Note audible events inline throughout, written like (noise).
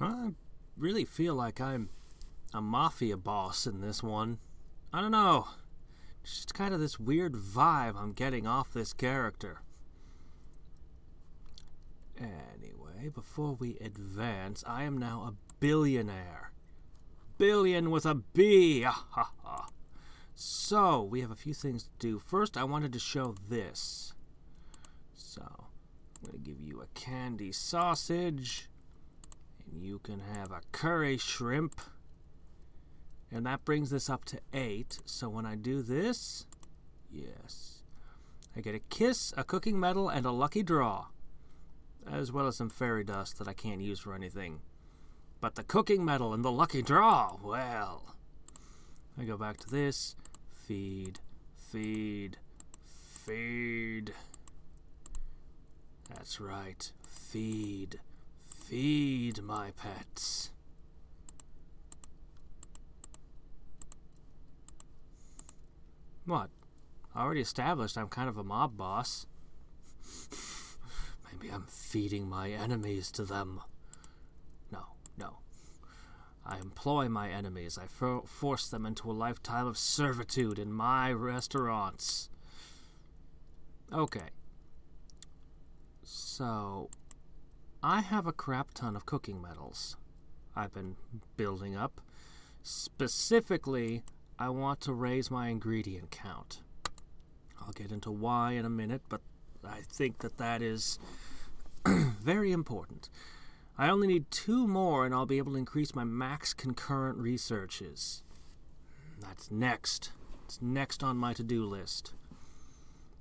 I really feel like I'm a mafia boss in this one. I don't know. Just kind of this weird vibe I'm getting off this character. Anyway, before we advance, I am now a billionaire. Billion with a B! Ah, ha, ha. So, we have a few things to do. First, I wanted to show this. So, I'm going to give you a candy sausage. And you can have a curry shrimp. And that brings this up to 8. So when I do this, yes, I get a kiss, a cooking medal, and a lucky draw. As well as some fairy dust that I can't use for anything. But the cooking medal and the lucky draw, well. I go back to this. Feed, feed, feed. That's right. Feed. Feed my pets. What? Already established I'm kind of a mob boss. (laughs) Maybe I'm feeding my enemies to them. No, no. I employ my enemies. I for force them into a lifetime of servitude in my restaurants. Okay. So, I have a crap ton of cooking medals I've been building up. Specifically, I want to raise my ingredient count. I'll get into why in a minute, but I think that that is (clears throat) very important. I only need two more and I'll be able to increase my max concurrent researches. That's next. It's next on my to-do list.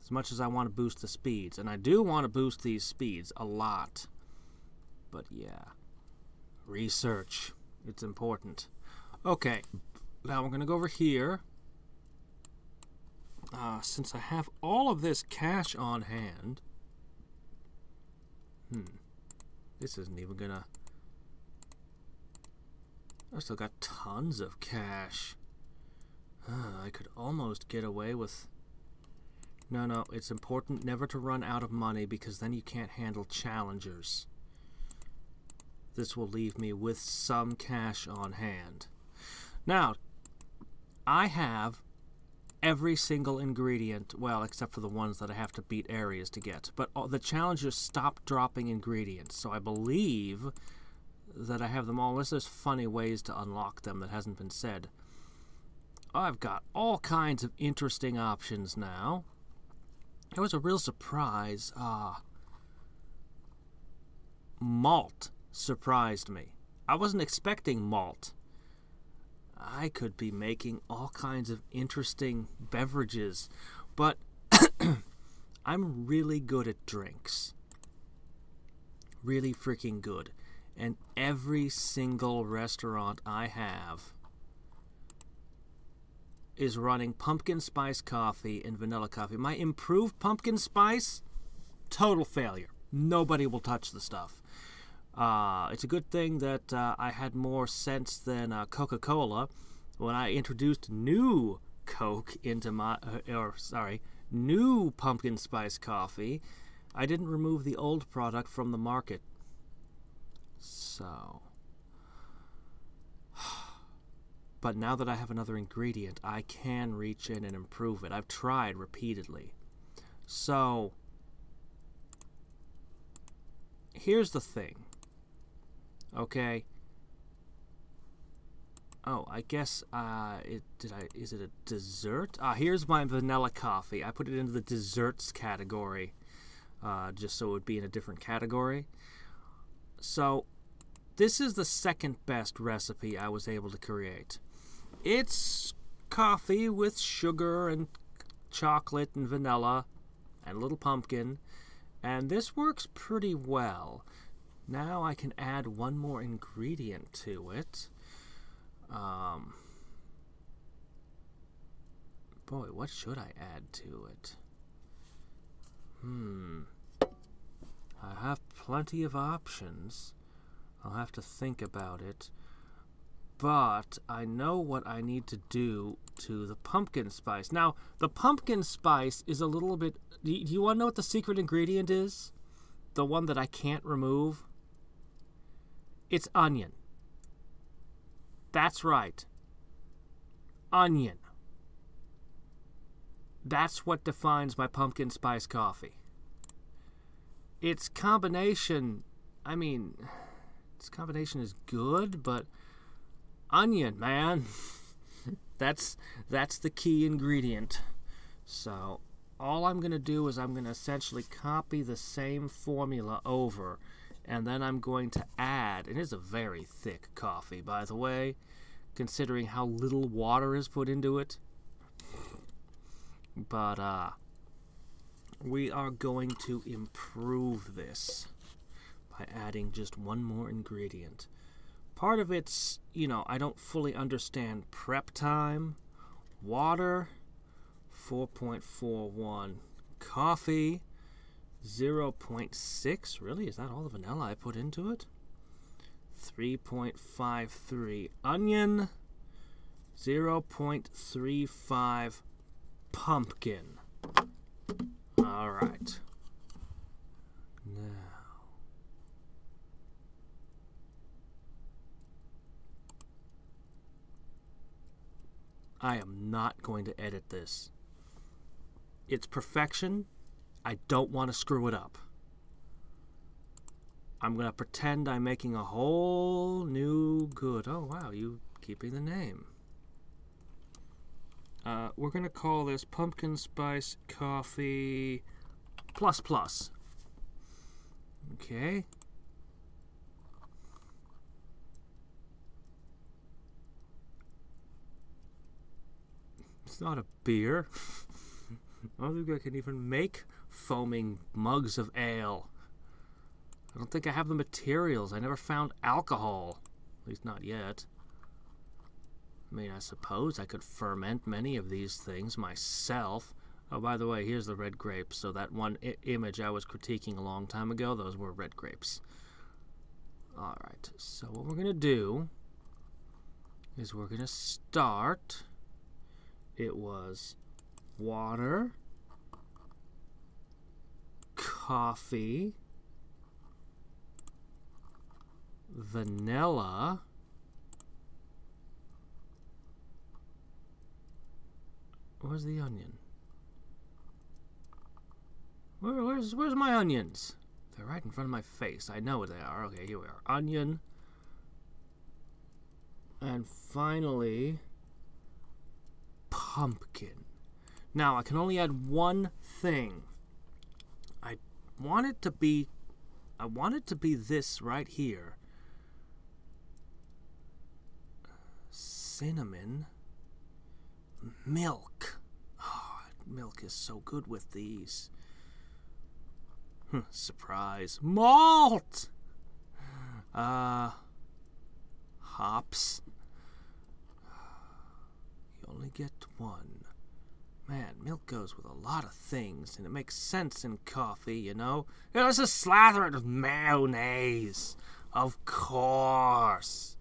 As much as I want to boost the speeds, and I do want to boost these speeds a lot. But yeah, research. It's important. Okay, now we're going to go over here. Uh, since I have all of this cash on hand. Hmm. This isn't even going to... I still got tons of cash. Uh, (sighs) I could almost get away with... No, no, it's important never to run out of money because then you can't handle challengers. This will leave me with some cash on hand. Now, I have every single ingredient, well, except for the ones that I have to beat areas to get. But the challengers stop dropping ingredients, so I believe that I have them all. Unless there's funny ways to unlock them that hasn't been said. I've got all kinds of interesting options now. It was a real surprise. Ah, uh, malt surprised me. I wasn't expecting malt. I could be making all kinds of interesting beverages, but (coughs) I'm really good at drinks. Really freaking good. And every single restaurant I have is running pumpkin spice coffee and vanilla coffee. My improved pumpkin spice, total failure. Nobody will touch the stuff. Uh, it's a good thing that uh, I had more sense than uh, Coca Cola when I introduced new Coke into my, uh, or sorry, new pumpkin spice coffee. I didn't remove the old product from the market. So. (sighs) But now that I have another ingredient, I can reach in and improve it. I've tried repeatedly. So. Here's the thing Okay. Oh, I guess uh, it did I is it a dessert? Ah, here's my vanilla coffee. I put it into the desserts category, uh, just so it would be in a different category. So, this is the second best recipe I was able to create. It's coffee with sugar and chocolate and vanilla and a little pumpkin, and this works pretty well. Now I can add one more ingredient to it. Um, boy, what should I add to it? Hmm. I have plenty of options. I'll have to think about it. But I know what I need to do to the pumpkin spice. Now, the pumpkin spice is a little bit. Do you want to know what the secret ingredient is? The one that I can't remove? It's onion. That's right. Onion. That's what defines my pumpkin spice coffee. Its combination, I mean, its combination is good, but onion, man. (laughs) that's that's the key ingredient. So, all I'm going to do is I'm going to essentially copy the same formula over and then I'm going to add, and it's a very thick coffee, by the way, considering how little water is put into it. But, uh, we are going to improve this by adding just one more ingredient. Part of it's, you know, I don't fully understand prep time, water, 4.41, coffee, 0.6. Really? Is that all the vanilla I put into it? 3.53 onion, 0.35 pumpkin. All right. Now. I am not going to edit this. It's perfection. I don't want to screw it up. I'm going to pretend I'm making a whole new good. Oh, wow, you keeping the name. Uh, we're going to call this Pumpkin Spice Coffee Plus Plus. Okay. It's not a beer. (laughs) I don't think I can even make foaming mugs of ale. I don't think I have the materials. I never found alcohol. At least not yet. I mean, I suppose I could ferment many of these things myself. Oh, by the way, here's the red grapes. So that one image I was critiquing a long time ago, those were red grapes. Alright, so what we're going to do is we're going to start. It was water, coffee, vanilla, Where's the onion? Where, where's where's my onions? They're right in front of my face. I know where they are. Okay, here we are. Onion. And finally, pumpkin. Now, I can only add one thing. Want it to be I want it to be this right here. Cinnamon milk. Oh, milk is so good with these. Surprise. Malt! Uh, hops. You only get one. Man, milk goes with a lot of things, and it makes sense in coffee, you know? You know, just slather with mayonnaise. Of course.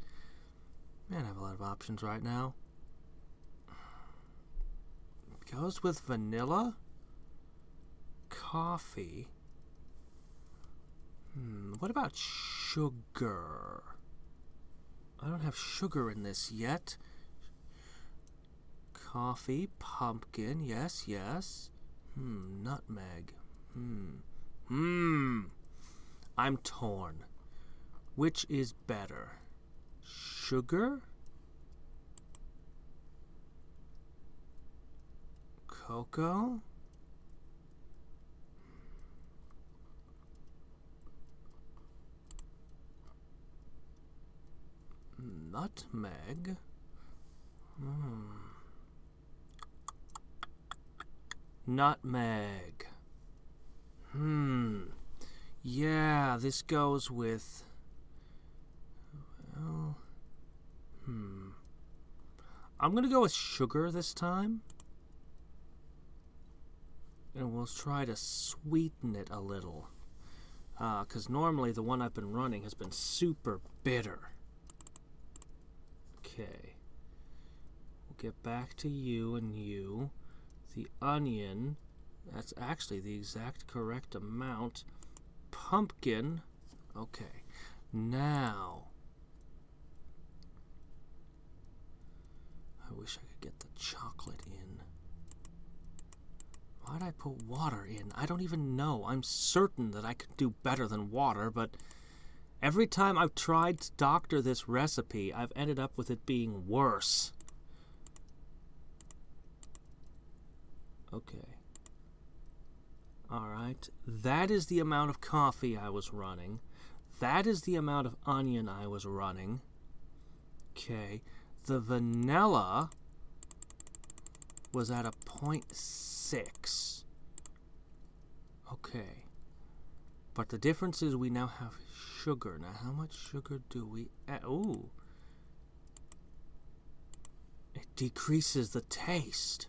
Man, I have a lot of options right now. Goes with vanilla, coffee. Hmm, what about sugar? I don't have sugar in this yet. Coffee, pumpkin, yes, yes. Hmm, nutmeg. Hmm. Hmm. I'm torn. Which is better? Sugar cocoa. Nutmeg. Hmm. Nutmeg. Hmm. Yeah, this goes with. Well. Hmm. I'm gonna go with sugar this time and we'll try to sweeten it a little. Because uh, normally the one I've been running has been super bitter. Okay. We'll get back to you and you the onion. That's actually the exact correct amount. Pumpkin. Okay. Now. I wish I could get the chocolate in. Why'd I put water in? I don't even know. I'm certain that I could do better than water, but every time I've tried to doctor this recipe, I've ended up with it being worse. Okay. Alright, that is the amount of coffee I was running. That is the amount of onion I was running. Okay, the vanilla was at a 0.6. Okay. But the difference is we now have sugar. Now, how much sugar do we add? Ooh. It decreases the taste.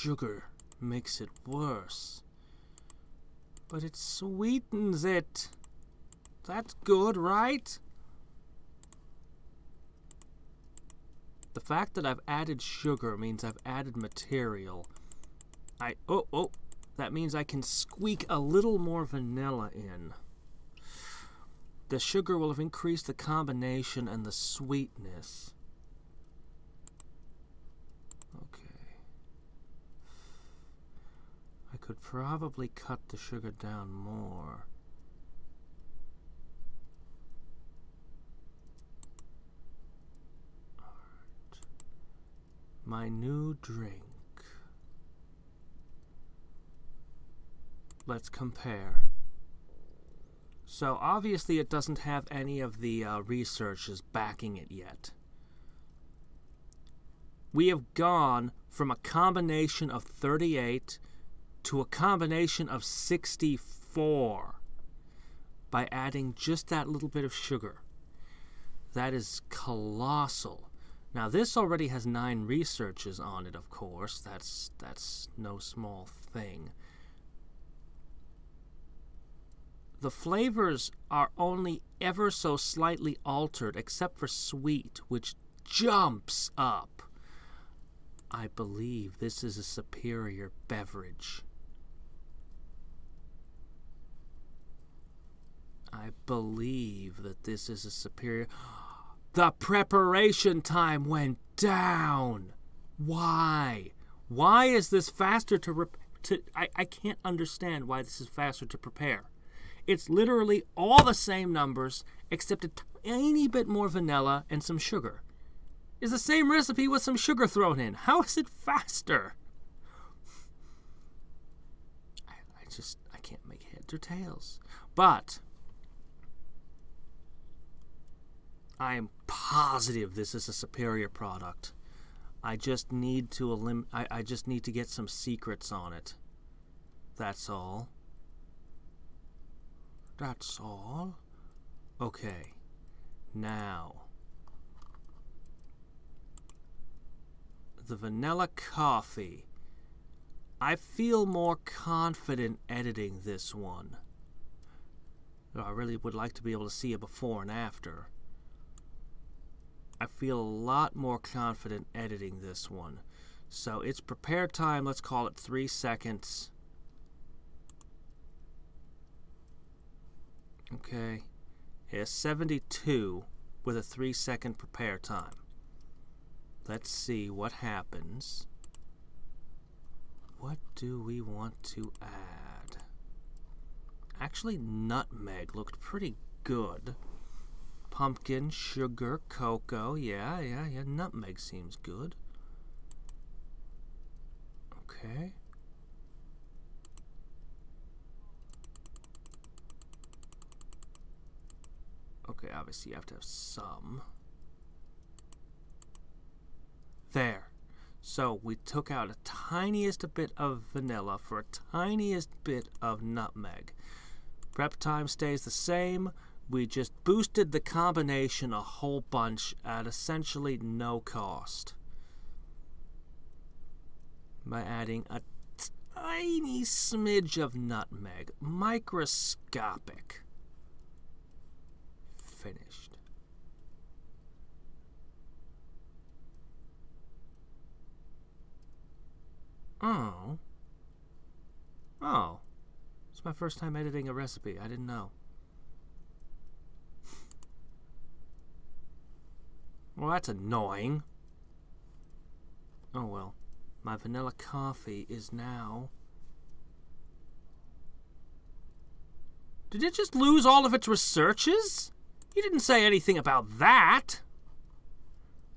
Sugar makes it worse. But it sweetens it. That's good, right? The fact that I've added sugar means I've added material. I oh oh that means I can squeak a little more vanilla in. The sugar will have increased the combination and the sweetness. Okay. I could probably cut the sugar down more. my new drink. Let's compare. So obviously it doesn't have any of the uh, researches backing it yet. We have gone from a combination of 38 to a combination of 64 by adding just that little bit of sugar. That is colossal. Now this already has nine researches on it, of course. That's that's no small thing. The flavors are only ever so slightly altered, except for sweet, which jumps up. I believe this is a superior beverage. I believe that this is a superior. The preparation time went down. Why? Why is this faster to, rep- to I, I can't understand why this is faster to prepare. It's literally all the same numbers except a tiny bit more vanilla and some sugar. It's the same recipe with some sugar thrown in. How is it faster? I, I just I can't make heads or tails. But I am positive this is a superior product. I just need to elim- I, I just need to get some secrets on it. That's all. That's all. Okay. Now. The vanilla coffee. I feel more confident editing this one. I really would like to be able to see a before and after. I feel a lot more confident editing this one. So it's prepare time, let's call it three seconds. Okay. It's 72 with a three second prepare time. Let's see what happens. What do we want to add? Actually, nutmeg looked pretty good pumpkin, sugar, cocoa. Yeah, yeah, yeah. Nutmeg seems good. Okay. Okay, obviously you have to have some. There. So we took out a tiniest bit of vanilla for a tiniest bit of nutmeg. Prep time stays the same we just boosted the combination a whole bunch at essentially no cost by adding a tiny smidge of nutmeg, microscopic. Finished. Oh. Oh. It's my first time editing a recipe. I didn't know. Well, that's annoying. Oh well. My vanilla coffee is now. Did it just lose all of its researches? You didn't say anything about that.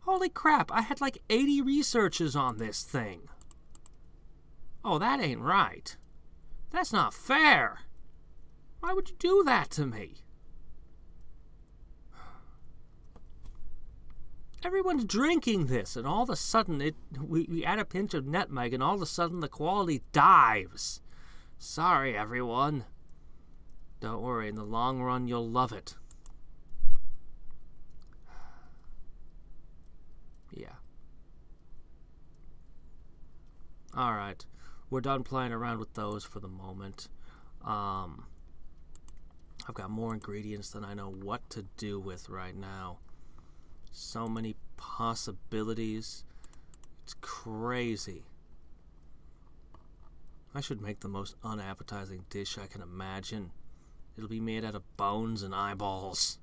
Holy crap, I had like 80 researches on this thing. Oh, that ain't right. That's not fair. Why would you do that to me? Everyone's drinking this, and all of a sudden it we, we add a pinch of nutmeg, and all of a sudden the quality dives. Sorry, everyone. Don't worry, in the long run you'll love it. (sighs) Yeah. Alright. We're done playing around with those for the moment. Um, I've got more ingredients than I know what to do with right now. So many possibilities. It's crazy. I should make the most unappetizing dish I can imagine. It'll be made out of bones and eyeballs.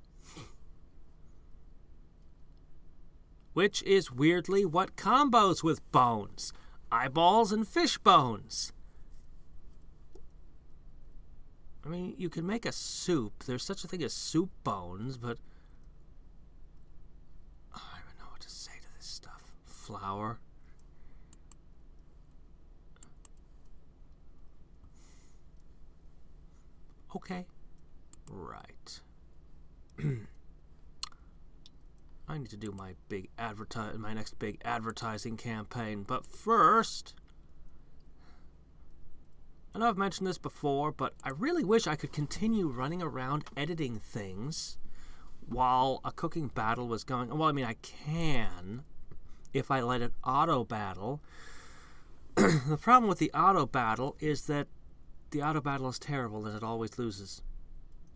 Which is weirdly what combos with bones eyeballs and fish bones. I mean, you can make a soup. There's such a thing as soup bones, but I don't even know what to say to this Flour. Okay. Right. (clears throat) I need to do my big advertise my next big advertising campaign. But first, I know I've mentioned this before, but I really wish I could continue running around editing things while a cooking battle was going. Well, I mean, I can if I let it auto battle. (clears throat) the problem with the auto battle is that the auto battle is terrible and it always loses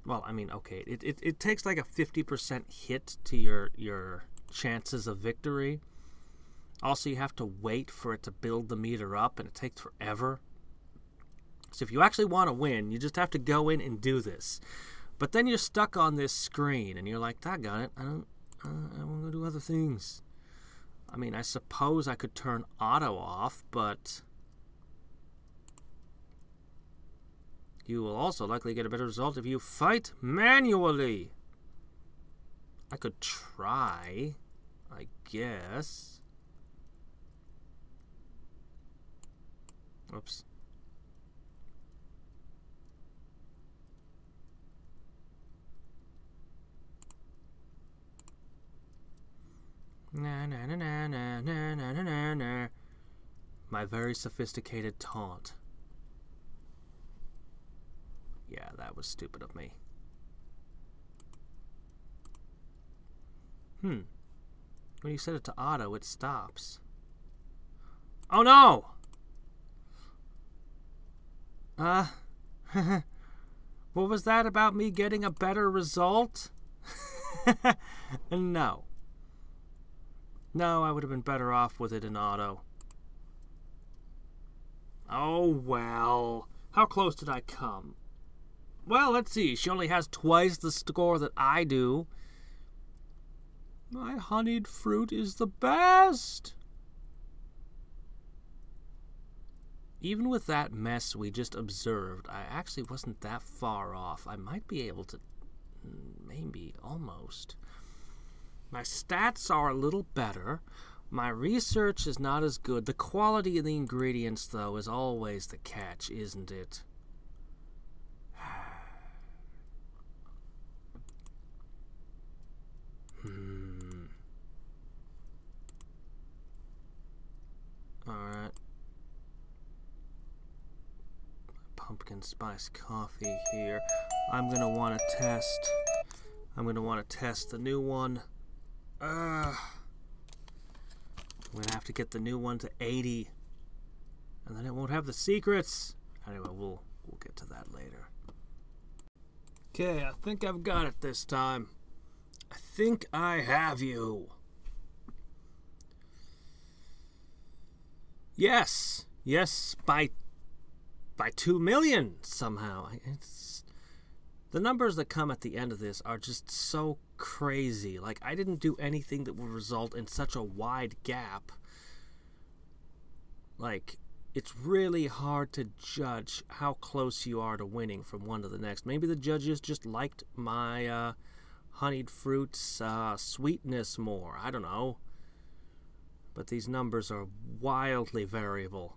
well, I mean, okay, it, it, it takes like a 50% hit to your, your chances of victory. Also, you have to wait for it to build the meter up, and it takes forever. So, if you actually want to win, you just have to go in and do this. But then you're stuck on this screen, and you're like, I got it. I don't. Uh, I want to do other things. I mean, I suppose I could turn auto off, but You will also likely get a better result if you fight manually. I could try, I guess. Oops. Na na na na na na na na na. My very sophisticated taunt. Yeah, that was stupid of me. Hmm. When you set it to auto, it stops. Oh no! Uh, (laughs) what was that about me getting a better result? (laughs) no. No, I would have been better off with it in auto. Oh well. How close did I come? Well, let's see. She only has twice the score that I do. My honeyed fruit is the best. Even with that mess we just observed, I actually wasn't that far off. I might be able to. Mm, maybe, almost. My stats are a little better. My research is not as good. The quality of the ingredients, though, is always the catch, isn't it? (sighs) Hmm. Alright. Pumpkin spice coffee here. I'm gonna want to test. I'm gonna want to test the new one. Uh, I'm gonna have to get the new one to 80, and then it won't have the secrets. Anyway, we'll we'll get to that later. Okay, I think I've got it this time. I think I have you. Yes, yes, by by two million somehow. It's the numbers that come at the end of this are just so crazy. Like I didn't do anything that would result in such a wide gap. like it's really hard to judge how close you are to winning from one to the next. Maybe the judges just liked my uh, honeyed fruits uh, sweetness more. I don't know. But these numbers are wildly variable.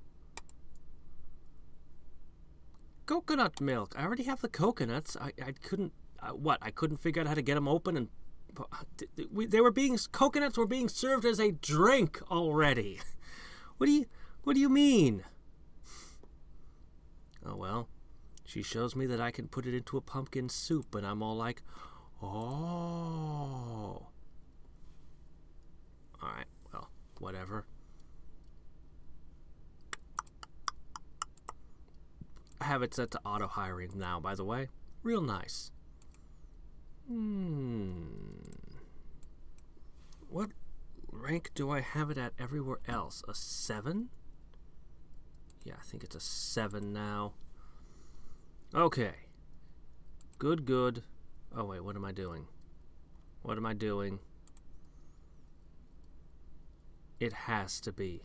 Coconut milk. I already have the coconuts. I, I couldn't. Uh, what? I couldn't figure out how to get them open and. We, they were being coconuts were being served as a drink already. (laughs) What do you what do you mean? Oh well. She shows me that I can put it into a pumpkin soup and I'm all like, "Oh." All right. Well, whatever. I have it set to auto hiring now, by the way. Real nice. Hmm. What rank do I have it at everywhere else? A 7? Yeah, I think it's a 7 now. Okay. Good, good. Oh, wait, what am I doing? What am I doing? It has to be.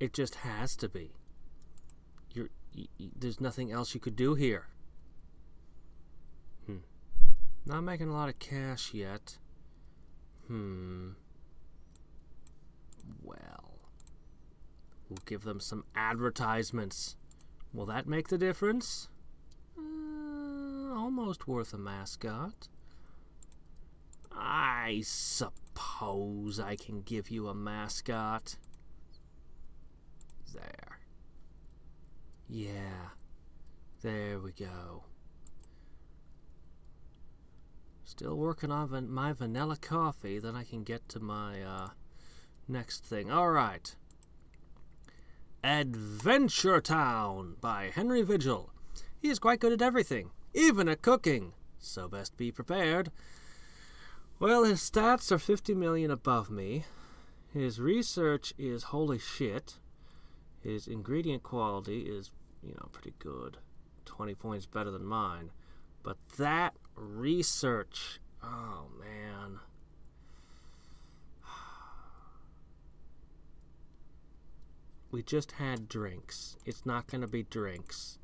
It just has to be. There's nothing else you could do here. Hmm. Not making a lot of cash yet. Hmm. Well. We'll give them some advertisements. Will that make the difference? Uh, almost worth a mascot. I suppose I can give you a mascot. There. Yeah. There we go. Still working on van my vanilla coffee, then I can get to my uh, next thing. All right. Adventure Town by Henry Vigil. He is quite good at everything, even at cooking, so best be prepared. Well, his stats are 50 million above me. His research is holy shit. His ingredient quality is, you know, pretty good. 20 points better than mine. But that research, oh man. (sighs) We just had drinks. It's not going to be drinks.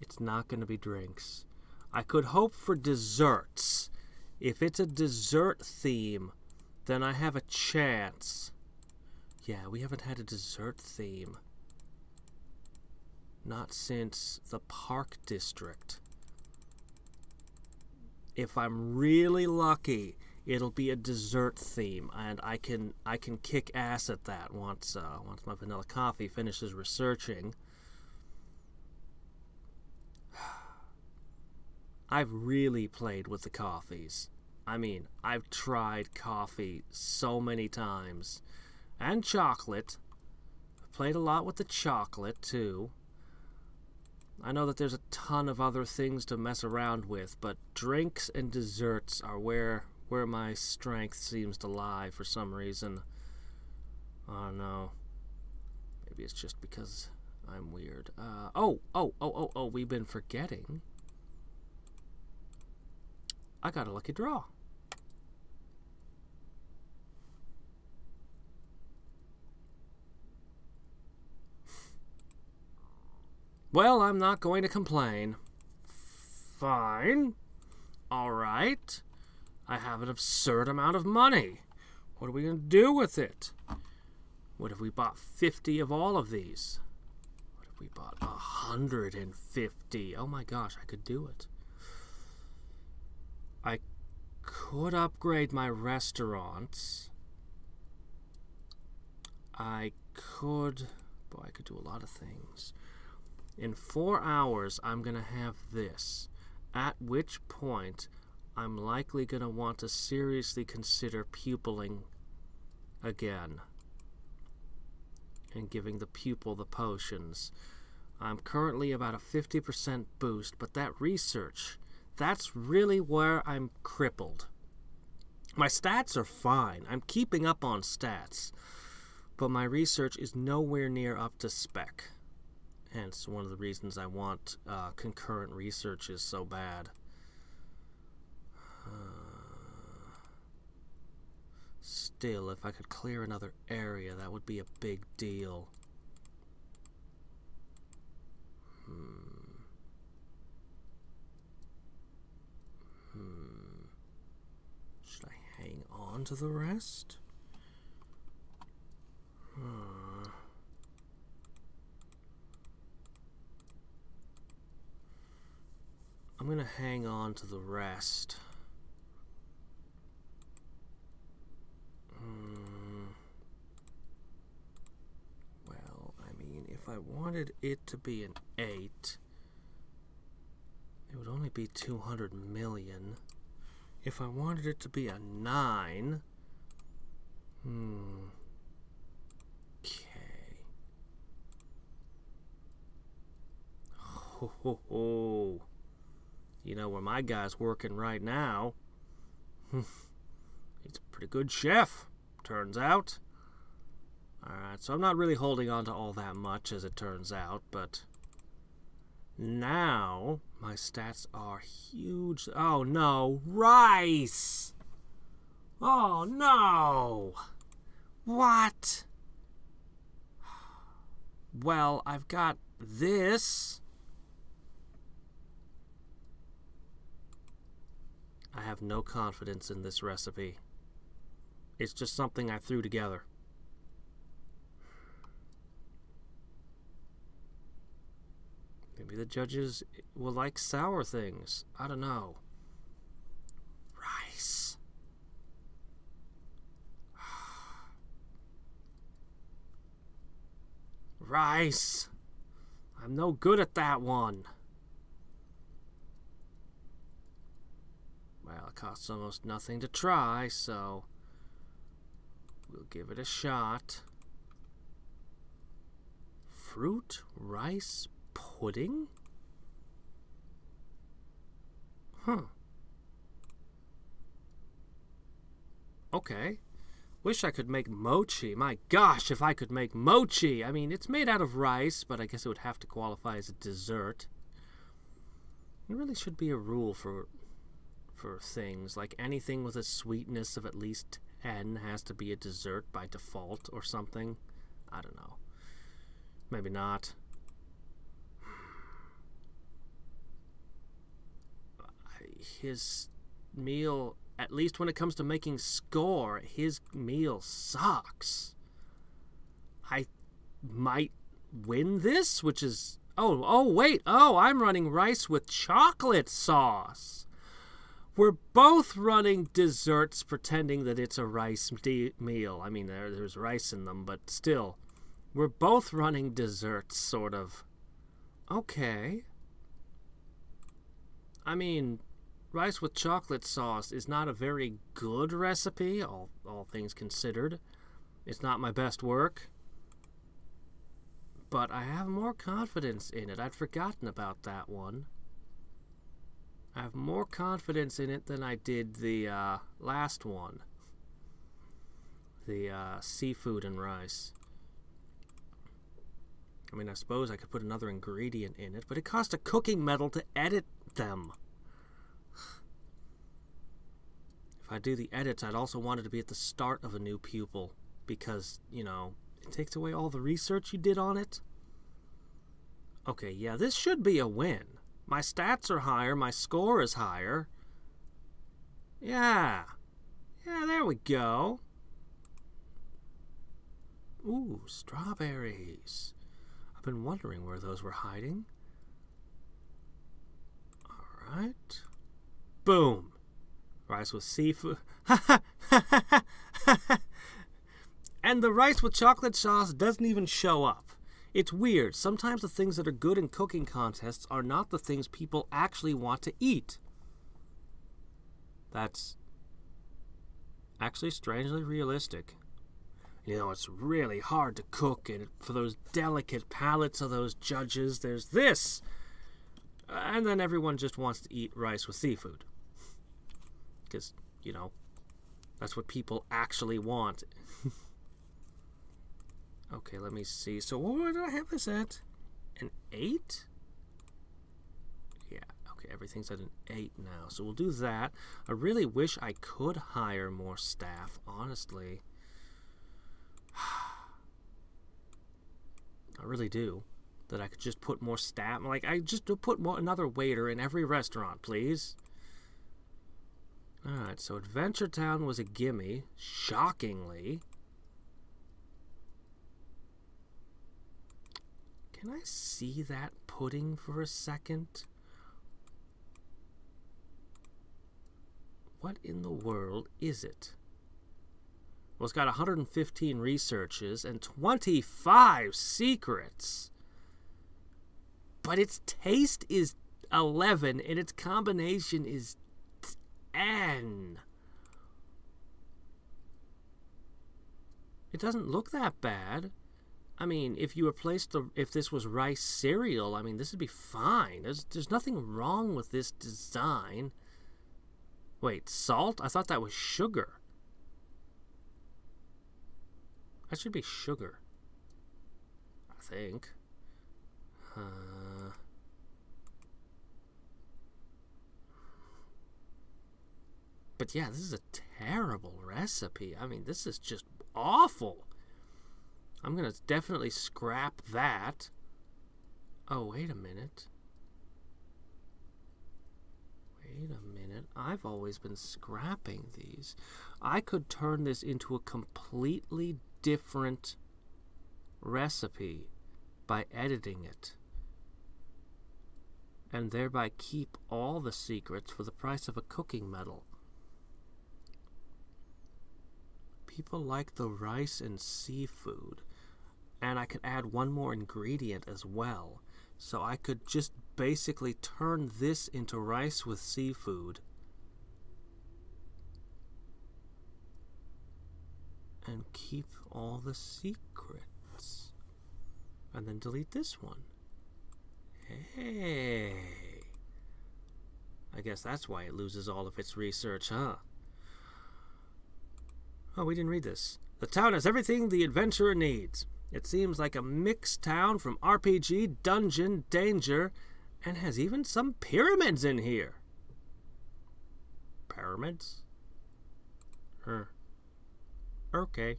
It's not going to be drinks. I could hope for desserts. If it's a dessert theme, then I have a chance. Yeah, we haven't had a dessert theme. Not since the Park District. If I'm really lucky, it'll be a dessert theme, and I can I can kick ass at that once uh, once my vanilla coffee finishes researching. (sighs) I've really played with the coffees. I mean, I've tried coffee so many times and chocolate. Played a lot with the chocolate too. I know that there's a ton of other things to mess around with, but drinks and desserts are where where my strength seems to lie for some reason. I don't know. Maybe it's just because I'm weird. Uh, oh, oh, oh, oh, oh, we've been forgetting. I got a lucky draw. Well, I'm not going to complain. Fine. All right. I have an absurd amount of money. What are we going to do with it? What if we bought 50 of all of these? What if we bought 150? Oh my gosh, I could do it. I could upgrade my restaurants. I could... Boy, I could do a lot of things. In four hours, I'm going to have this, at which point I'm likely going to want to seriously consider pupiling again and giving the pupil the potions. I'm currently about a 50% boost, but that research, that's really where I'm crippled. My stats are fine. I'm keeping up on stats, but my research is nowhere near up to spec. Hence, one of the reasons I want uh, concurrent research is so bad. Uh, Still, if I could clear another area, that would be a big deal. Hmm. Hmm. Should I hang on to the rest? Hmm. I'm gonna hang on to the rest. Hmm. Well, I mean, if I wanted it to be an 8, it would only be 200 million. If I wanted it to be a 9, hmm. Okay. (laughs) Ho ho ho. You know where my guy's working right now? (laughs) He's a pretty good chef, turns out. Alright, so I'm not really holding on to all that much as it turns out, but now my stats are huge. Oh no, rice! Oh no! What? (sighs) Well, I've got this. I have no confidence in this recipe. It's just something I threw together. Maybe the judges will like sour things. I don't know. Rice. (sighs) Rice. I'm no good at that one. Well, it costs almost nothing to try, so we'll give it a shot. Fruit, rice, pudding? Huh. Okay. Wish I could make mochi. My gosh, if I could make mochi! I mean, it's made out of rice, but I guess it would have to qualify as a dessert. It really should be a rule for for things. Like anything with a sweetness of at least 10 has to be a dessert by default or something. I don't know. Maybe not. His meal at least when it comes to making score, his meal sucks. I might win this, which is oh oh wait oh I'm running rice with chocolate sauce. We're both running desserts, pretending that it's a rice de- meal. I mean, there, there's rice in them, but still, we're both running desserts, sort of. Okay. I mean, Rice with chocolate sauce is not a very good recipe, all, all things considered. It's not my best work. But I have more confidence in it. I'd forgotten about that one. I have more confidence in it than I did the uh, last one. The uh, seafood and rice. I mean, I suppose I could put another ingredient in it, but it cost a cooking medal to edit them. (sighs) If I do the edits, I'd also want it to be at the start of a new pupil because, you know, it takes away all the research you did on it. Okay, yeah, this should be a win. My stats are higher, my score is higher. Yeah. Yeah, there we go. Ooh, strawberries. I've been wondering where those were hiding. Alright. Boom. Rice with seafood. (laughs) and the rice with chocolate sauce doesn't even show up. It's weird. Sometimes the things that are good in cooking contests are not the things people actually want to eat. That's actually strangely realistic. You know, it's really hard to cook, and for those delicate palates of those judges, there's this. And then everyone just wants to eat rice with seafood because, you know, that's what people actually want. (laughs) okay, let me see. So what did I have this at? An 8? Yeah, okay. Okay, everything's at an 8 now. So we'll do that. I really wish I could hire more staff, honestly. (sighs) I really do. That I could just put more staff. Like, I just put more, another waiter in every restaurant, please. Alright, so Adventure Town was a gimme, shockingly. Can I see that pudding for a second? What in the world is it? Well, it's got 115 researches and 25 secrets. But its taste is 11 and its combination is N. It doesn't look that bad. I mean, if you replaced the if this was rice cereal, I mean, this would be fine. There's there's nothing wrong with this design. Wait, salt? I thought that was sugar. That should be sugar. I think. Uh, But yeah, this is a terrible recipe. I mean, this is just awful. I'm going to definitely scrap that. Oh, wait a minute. Wait a minute. I've always been scrapping these. I could turn this into a completely different recipe by editing it. And thereby keep all the secrets for the price of a cooking medal. people like the rice and seafood. And I could add one more ingredient as well. So I could just basically turn this into rice with seafood. And keep all the secrets. And then delete this one. Hey. I guess that's why it loses all of its research, huh? Oh, we didn't read this. The town has everything the adventurer needs. It seems like a mixed town from RPG, dungeon, danger, and has even some pyramids in here. Pyramids? Huh. Okay.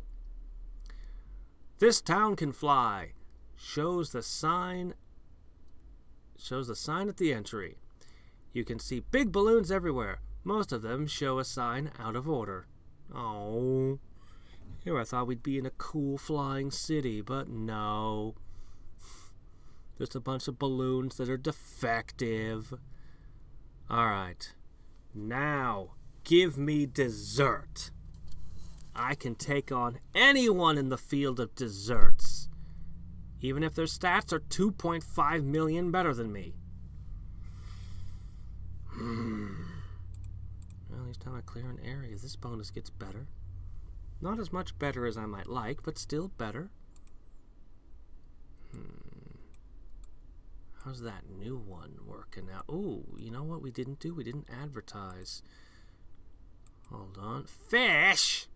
This town can fly. Shows the sign shows the sign at the entry. You can see big balloons everywhere. Most of them show a sign out of order. Oh. Here I thought we'd be in a cool flying city, but no. Just a bunch of balloons that are defective. Alright. Now, give me dessert. I can take on anyone in the field of desserts, even if their stats are 2.5 million better than me. Hmm. Well, each time I clear an area, this bonus gets better. Not as much better as I might like, but still better. Hmm. How's that new one working out? Oh, you know what we didn't do? We didn't advertise. Hold on. Fish!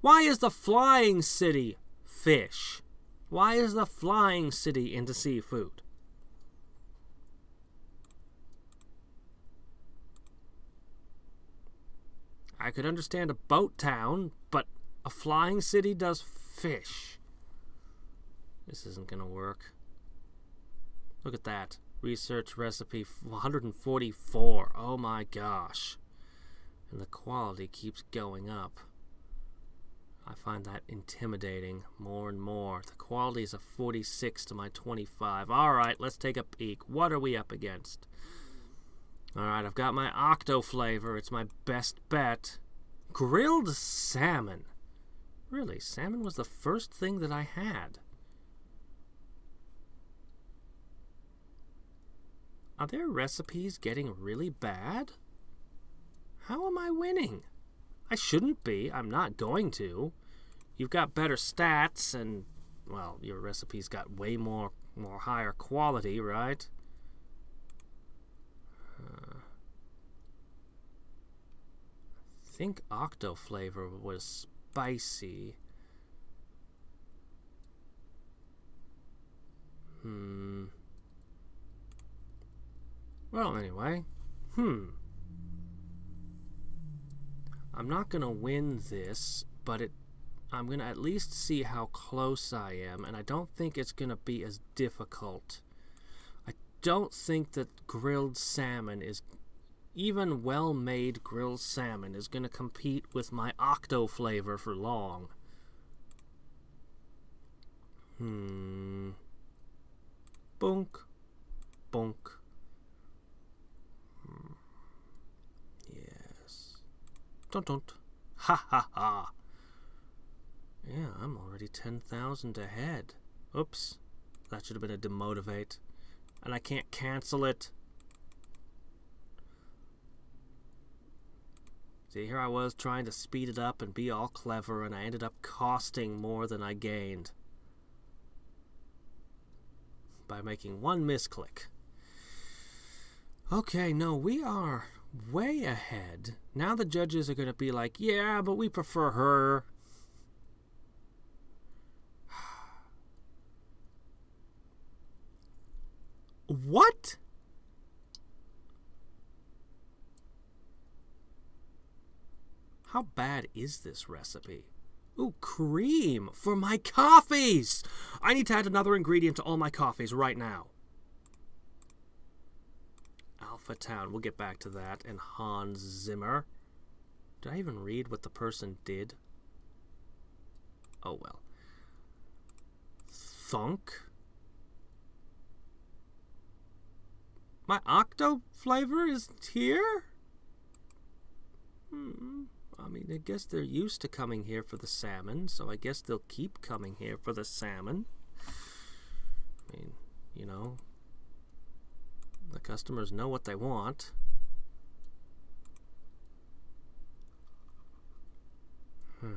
Why is the flying city fish? Why is the flying city into seafood? I could understand a boat town, but a flying city does fish. This isn't going to work. Look at that. Research recipe 144. Oh my gosh. And the quality keeps going up. I find that intimidating more and more. The quality is a 46 to my 25. Alright, let's take a peek. What are we up against? Alright, I've got my octo flavor. It's my best bet. Grilled salmon. Really, salmon was the first thing that I had. Are their recipes getting really bad? How am I winning? I shouldn't be. I'm not going to. You've got better stats and, well, your recipe's got way more, more higher quality, right? Think octo flavor was spicy. Hmm. Well, anyway. Hmm. I'm not going to win this, but it I'm going to at least see how close I am, and I don't think it's going to be as difficult. I don't think that grilled salmon is even well-made grilled salmon is going to compete with my octo flavor for long. Hmm. Bunk. Bunk. Hmm. Yes. Don't don't. Ha ha ha. Yeah, I'm already 10,000 ahead. Oops. That should have been a demotivate. And I can't cancel it. See, here I was trying to speed it up and be all clever, and I ended up costing more than I gained. By making one misclick. Okay, no, we are way ahead. Now the judges are going to be like, yeah, but we prefer her. (sighs) what? How bad is this recipe? Ooh, cream for my coffees! I need to add another ingredient to all my coffees right now. Alpha Town, we'll get back to that. And Hans Zimmer. Did I even read what the person did? Oh well. Thunk. My octo flavor is here? Hmm. I mean, I guess they're used to coming here for the salmon, so I guess they'll keep coming here for the salmon. I mean, you know, the customers know what they want. Hmm.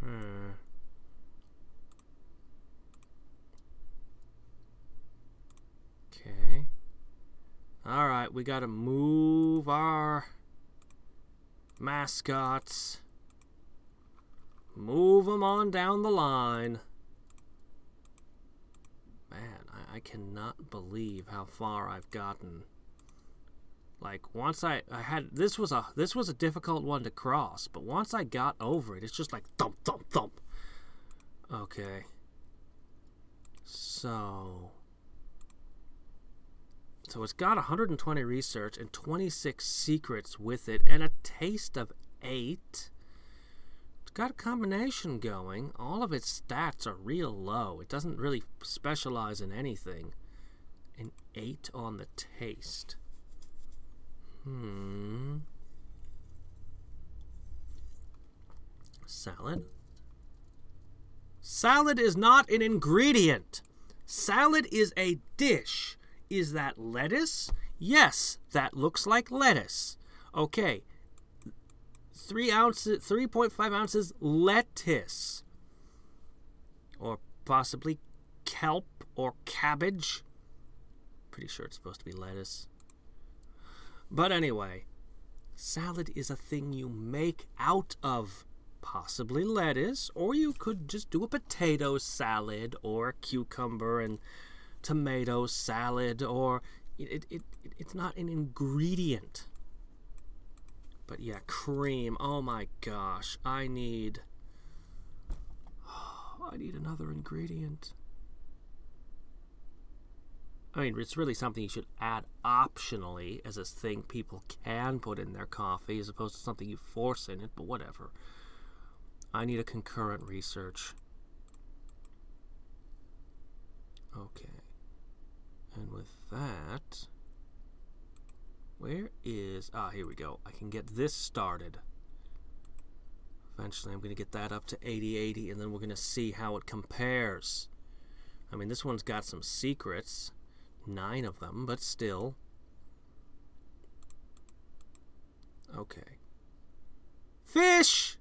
Hmm. Okay. All right, we got to move our mascots. Move them on down the line. Man, I, I cannot believe how far I've gotten. Like once I, I had this was a this was a difficult one to cross, but once I got over it, it's just like thump thump thump. Okay. So so it's got 120 research and 26 secrets with it and a taste of 8. It's got a combination going. All of its stats are real low. It doesn't really specialize in anything. An 8 on the taste. Hmm. Salad? Salad is not an ingredient. Salad is a dish. Is that lettuce? Yes, that looks like lettuce. Okay. Three ounces, 3.5 ounces lettuce. Or possibly kelp or cabbage. Pretty sure it's supposed to be lettuce. But anyway, salad is a thing you make out of possibly lettuce, or you could just do a potato salad or a cucumber and tomato salad or it, it, it, it's not an ingredient. But yeah, cream. Oh my gosh. I need (sighs) I need another ingredient. I mean, it's really something you should add optionally as a thing people can put in their coffee as opposed to something you force in it, but whatever. I need a concurrent research. Okay. And with that, where is, ah, here we go. I can get this started. Eventually I'm going to get that up to 8080 and then we're going to see how it compares. I mean, this one's got some secrets. Nine of them, but still. Okay. Fish!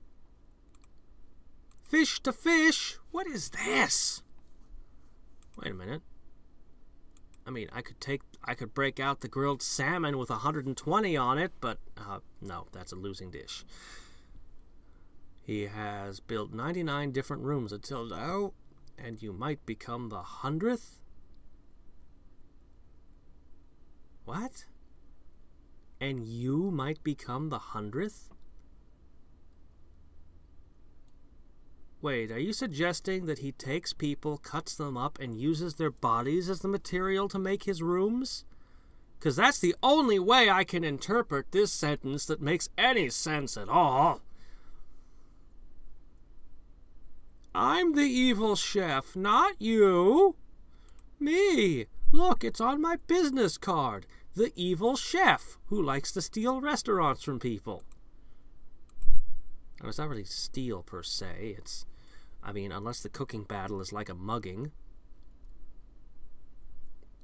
Fish to fish! What is this? Wait a minute. I mean, I could take, I could break out the grilled salmon with 120 on it, but uh, no, that's a losing dish. He has built 99 different rooms until now, and you might become the hundredth. What? And you might become the hundredth? Wait, are you suggesting that he takes people, cuts them up, and uses their bodies as the material to make his rooms? Because that's the only way I can interpret this sentence that makes any sense at all. I'm the evil chef, not you. Me. Look, it's on my business card. The evil chef who likes to steal restaurants from people. Oh, it's not really steal per se. It's, I mean, unless the cooking battle is like a mugging.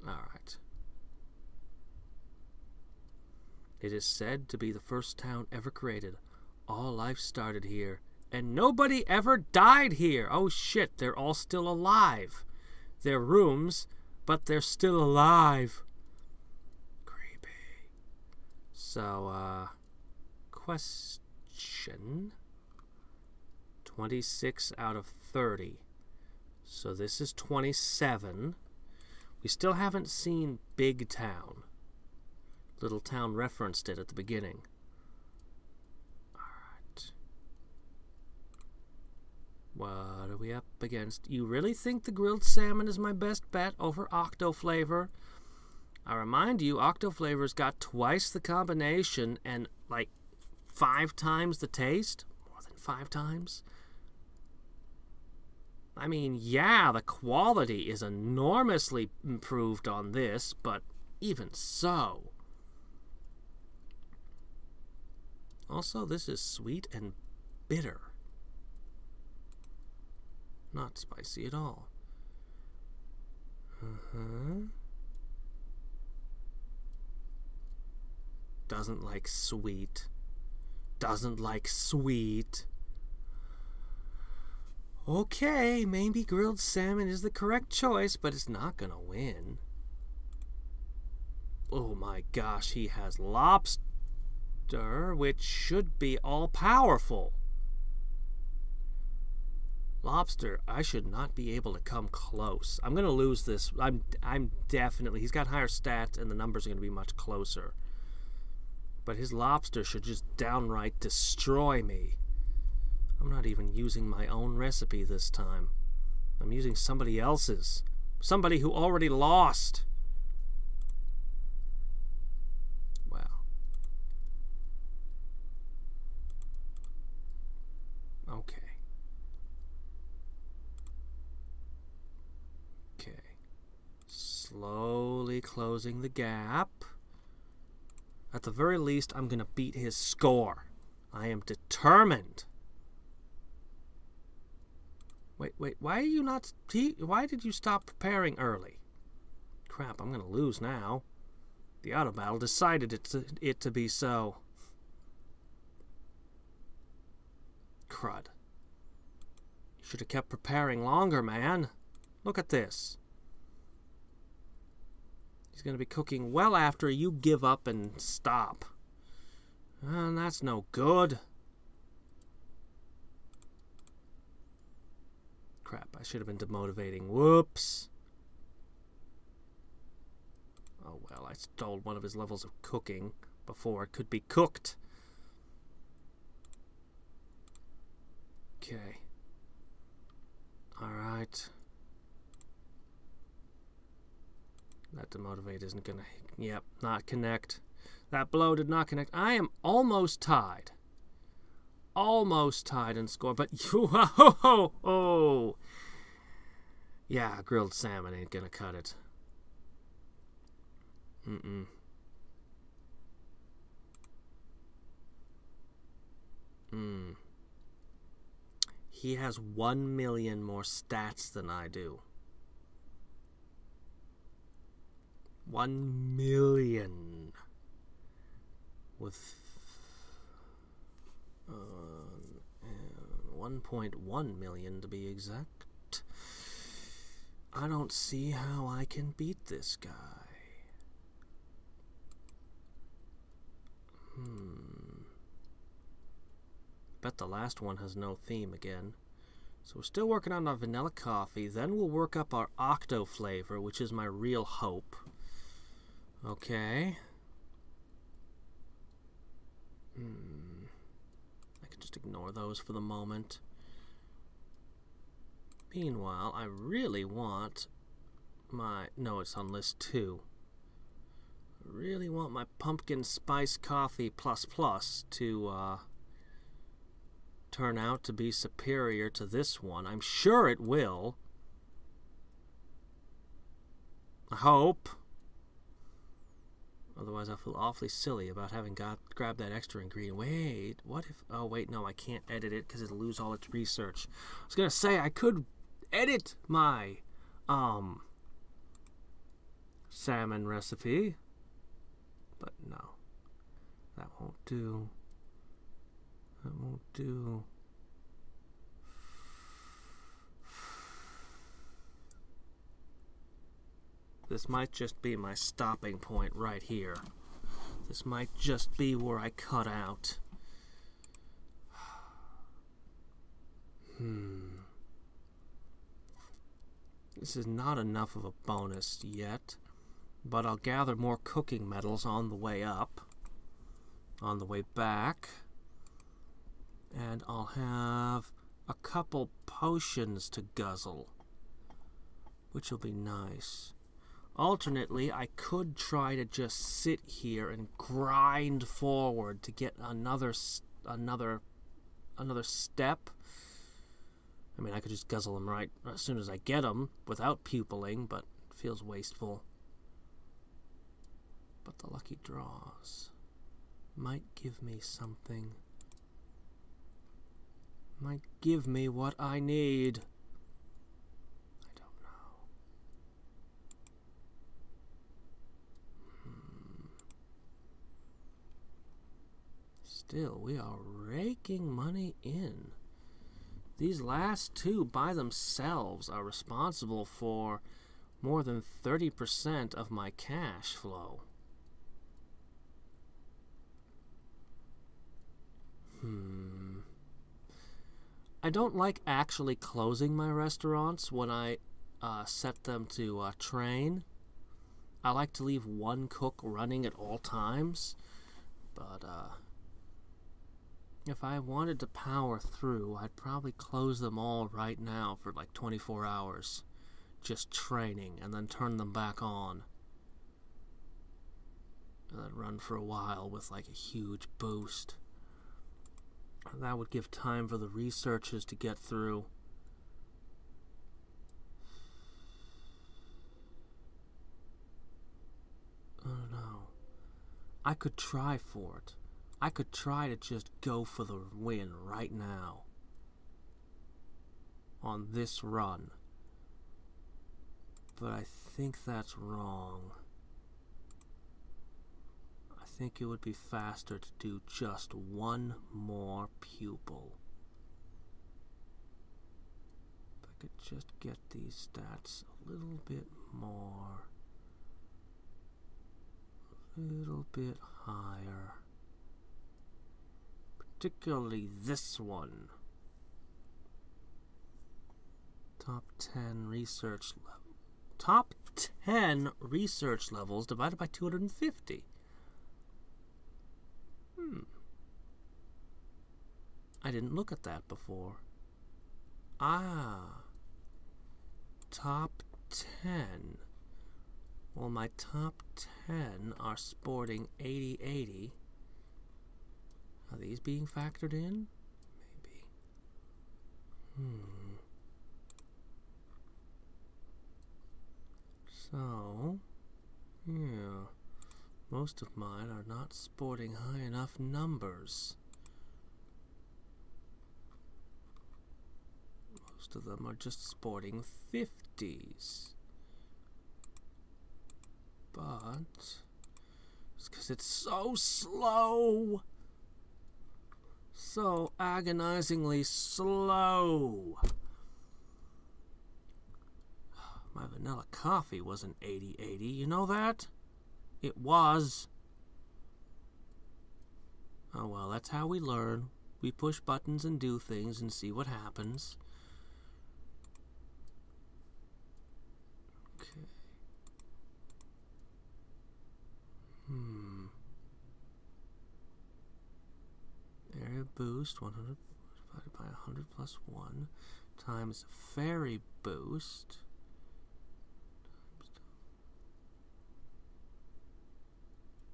Alright. It is said to be the first town ever created. All life started here and nobody ever died here. Oh shit, they're all still alive. They're rooms, but they're still alive. Creepy. So, uh, question 26 out of 30. So this is 27. We still haven't seen Big Town. Little Town referenced it at the beginning. Alright. What are we up against? You really think the grilled salmon is my best bet over Octo Flavor? I remind you, Octo Flavor's got twice the combination and like five times the taste. More than five times. I mean, yeah, the quality is enormously improved on this, but even so. Also, this is sweet and bitter. Not spicy at all. Uh-huh. Doesn't like sweet. Doesn't like sweet. Okay, maybe grilled salmon is the correct choice, but it's not gonna win. Oh my gosh, he has lobster, which should be all powerful. Lobster, I should not be able to come close. I'm to lose this. I'm I'm definitely he's got higher stats and the numbers are to be much closer. But his lobster should just downright destroy me. I'm not even using my own recipe this time. I'm using somebody else's. Somebody who already lost. Well. Okay. Okay. Slowly closing the gap. At the very least, I'm going to beat his score. I am determined. Wait, wait, why are you not... Why did you stop preparing early? Crap, I'm going to lose now. The auto battle decided it to, it to be so. Crud. You should have kept preparing longer, man. Look at this. He's going to be cooking well after you give up and stop. And that's no good. Crap, I should have been demotivating. Whoops. Oh well, I stole one of his levels of cooking before it could be cooked. Okay. Alright. That demotivate isn't gonna... Yep, not connect. That blow did not connect. I am almost tied. Almost tied in score, but you... Oh, oh, oh. Yeah, grilled salmon ain't gonna cut it. Mm-mm. Mm. He has one million more stats than I do. One million. With 1.1 million to be exact. I don't see how I can beat this guy. Hmm. Bet the last one has no theme again. So we're still working on our vanilla coffee. Then we'll work up our octo flavor, which is my real hope. Okay. Hmm. I can just ignore those for the moment. Meanwhile, I really want my... No, it's on list 2. I really want my pumpkin spice coffee plus plus to uh, turn out to be superior to this one. I'm sure it will. I hope. Otherwise, I'll feel awfully silly about having got grabbed that extra ingredient. Wait, what if... Oh, wait, no, I can't edit it because it'll lose all its research. I was to say, I could edit my, um, salmon recipe. But no, that won't do. That won't do. This might just be my stopping point right here. This might just be where I cut out. (sighs) Hmm. This is not enough of a bonus yet, but I'll gather more cooking medals on the way up, on the way back, and I'll have a couple potions to guzzle, which will be nice. Alternately, I could try to just sit here and grind forward to get another another another step. I mean, I could just guzzle them right as soon as I get them without pupilling, but it feels wasteful. But the lucky draws might give me something. Might give me what I need. Still, we are raking money in. These last two by themselves are responsible for more than 30% of my cash flow. Hmm. I don't like actually closing my restaurants when I uh, set them to uh, train. I like to leave one cook running at all times, but uh, if I wanted to power through, I'd probably close them all right now for like 24 hours, just training, and then turn them back on. And then run for a while with like a huge boost. That would give time for the researchers to get through. I don't know. I could try for it. I could try to just go for the win right now. On this run. But I think that's wrong. I think it would be faster to do just one more pupil. If I could just get these stats a little bit more. A little bit higher particularly this one. Top 10 research level. Top 10 research levels divided by 250. Hmm. I didn't look at that before. Ah. Top 10. Well, my top 10 are sporting 80-80. Are these being factored in? Maybe. Hmm. So, yeah. Most of mine are not sporting high enough numbers. Most of them are just sporting 50s. But, it's because it's so slow so agonizingly slow. (sighs) My vanilla coffee was an 80-80, you know that? It was. Oh well, that's how we learn. We push buttons and do things and see what happens. Okay. Hmm. Area boost 100 divided by 100 plus 1 times fairy boost.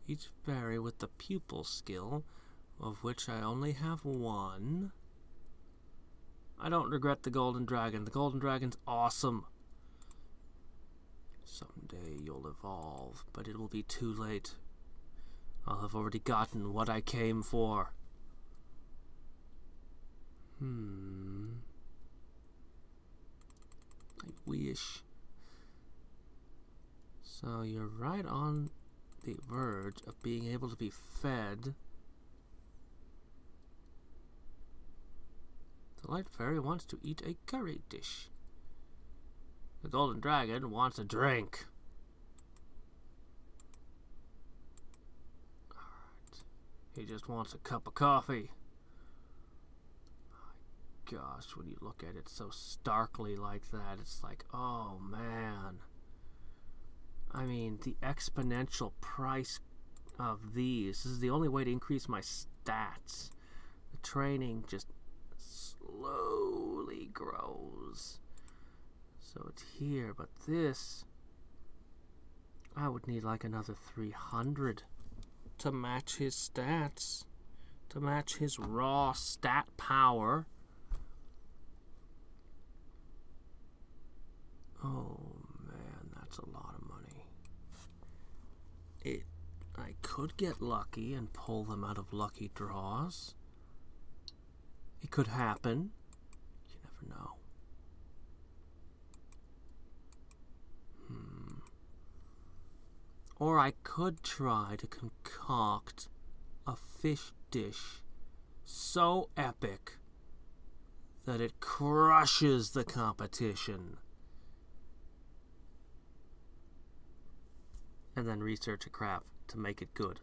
Each fairy with the pupil skill, of which I only have one. I don't regret the Golden Dragon. The Golden Dragon's awesome. Someday you'll evolve, but it will be too late. I'll have already gotten what I came for. Hmm. I wish. So you're right on the verge of being able to be fed. The light fairy wants to eat a curry dish. The golden dragon wants a drink. He just wants a cup of coffee. Gosh, when you look at it so starkly like that, it's like, oh man. I mean, the exponential price of these. This is the only way to increase my stats. The training just slowly grows. So it's here, but this... I would need like another 300 to match his stats. To match his raw stat power. Oh a lot of money. It I could get lucky and pull them out of lucky draws. It could happen. You never know. Hmm. Or I could try to concoct a fish dish so epic that it crushes the competition. And then research a craft to make it good.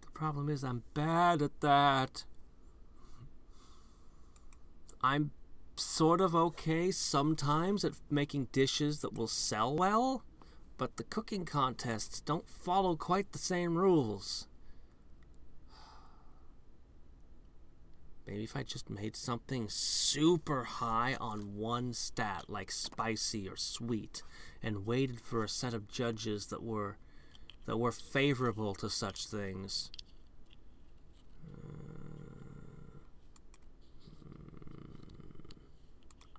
The problem is I'm bad at that. I'm sort of okay sometimes at making dishes that will sell well, but the cooking contests don't follow quite the same rules. Maybe if I just made something super high on one stat, like spicy or sweet, and waited for a set of judges that were that were favorable to such things. Uh,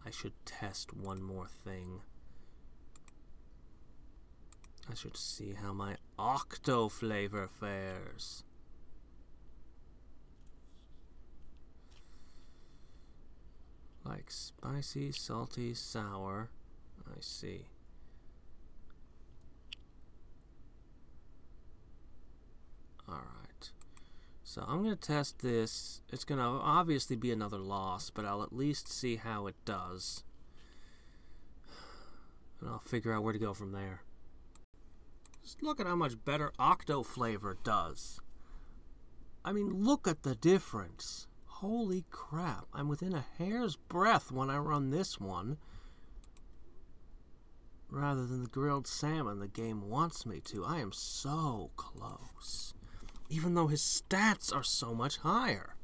I should test one more thing. I should see how my octo flavor fares. Like spicy, salty, sour. I see. Alright. So I'm going to test this. It's going to obviously be another loss, but I'll at least see how it does. And I'll figure out where to go from there. Just look at how much better Octo flavor does. I mean, look at the difference. Holy crap. I'm within a hair's breadth when I run this one. Rather than the grilled salmon the game wants me to. I am so close even though his stats are so much higher.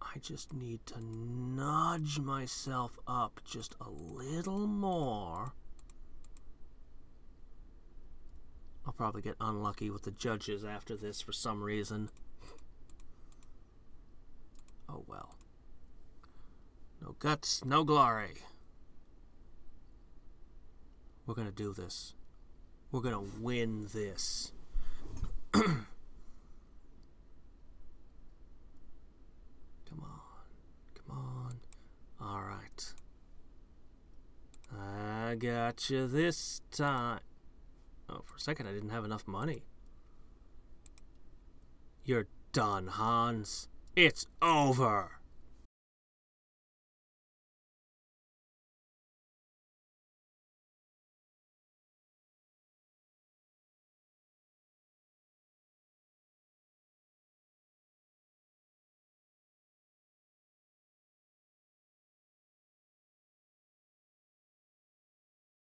I just need to nudge myself up just a little more. I'll probably get unlucky with the judges after this for some reason. Oh well. No guts, no glory. We're gonna do this. We're going to win this. (clears throat) Come on. Come on. All right. I got you this time. Oh, for a second I didn't have enough money. You're done, Hans. It's over.